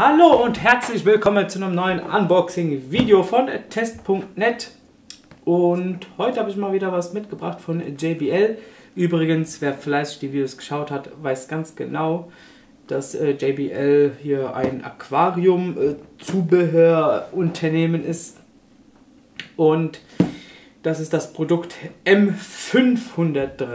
Hallo und herzlich willkommen zu einem neuen Unboxing-Video von test.net. Und heute habe ich mal wieder was mitgebracht von JBL. Übrigens, wer fleißig die Videos geschaut hat, weiß ganz genau, dass äh, JBL hier ein Aquarium-Zubehörunternehmen äh, ist. Und das ist das Produkt M503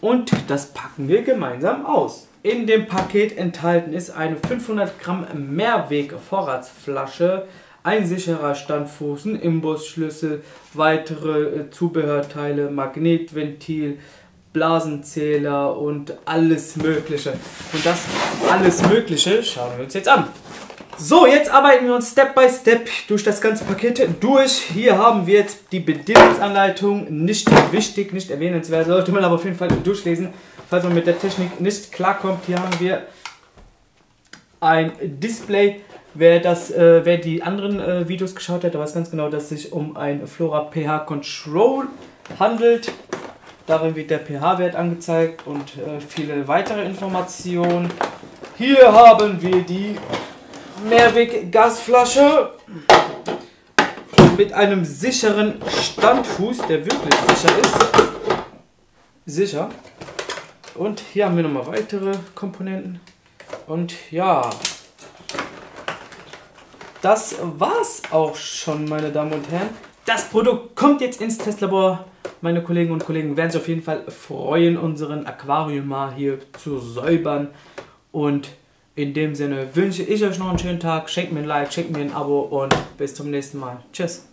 und das packen wir gemeinsam aus. In dem Paket enthalten ist eine 500 Gramm Mehrweg-Vorratsflasche, ein sicherer Standfuß, ein Imbusschlüssel, weitere äh, Zubehörteile, Magnetventil, Blasenzähler und alles Mögliche. Und das alles Mögliche schauen wir uns jetzt an. So, jetzt arbeiten wir uns Step by Step durch das ganze Paket durch. Hier haben wir jetzt die Bedienungsanleitung. Nicht wichtig, nicht erwähnenswert, sollte man aber auf jeden Fall durchlesen, falls man mit der Technik nicht klarkommt. Hier haben wir ein Display. Wer, das, äh, wer die anderen äh, Videos geschaut hat, der weiß ganz genau, dass es sich um ein Flora pH Control handelt. Darin wird der pH-Wert angezeigt und äh, viele weitere Informationen. Hier haben wir die Mehrweg-Gasflasche mit einem sicheren Standfuß, der wirklich sicher ist. Sicher. Und hier haben wir nochmal weitere Komponenten. Und ja, das war's auch schon, meine Damen und Herren. Das Produkt kommt jetzt ins Testlabor. Meine Kolleginnen und Kollegen werden sich auf jeden Fall freuen, unseren Aquarium mal hier zu säubern. Und in dem Sinne wünsche ich euch noch einen schönen Tag. Schenkt mir ein Like, schenkt mir ein Abo und bis zum nächsten Mal. Tschüss.